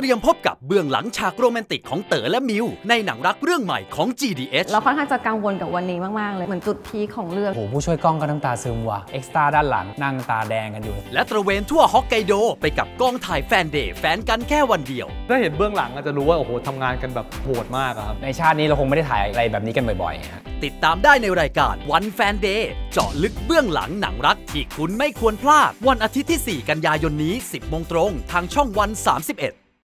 เตรียมพบกับเบื้องหลังฉากโรแมนติกของเต๋อและมิว ในหนังรักเรื่องใหม่ของ GDH เราค่อนข้างจะกังวลกับวันนี้มาก ๆ เลย เหมือนจุดพีคของเรื่องโอ้โหผู้ช่วยกล้องก็น้ำตาซึมว่ะ extra ด้านหลังนั่งตาแดงกันอยู่ และตระเวนทั่วฮอกไกโดไปกับกองถ่ายแฟนเดย์แฟนกันแค่วันเดียว ถ้าเห็นเบื้องหลังอาจจะรู้ว่าโอ้โหทำงานกันแบบโหดมากครับในชาตินี้เราคงไม่ได้ถ่ายอะไรแบบนี้กันบ่อยๆ ติดตามได้ในรายการวันแฟนเดย์เจาะลึกเบื้องหลังหนังรักที่คุณไม่ควรพลาด วันอาทิตย์ที่ 4 กันยายนนี้ 10โมงตรง ทางช่องวัน 31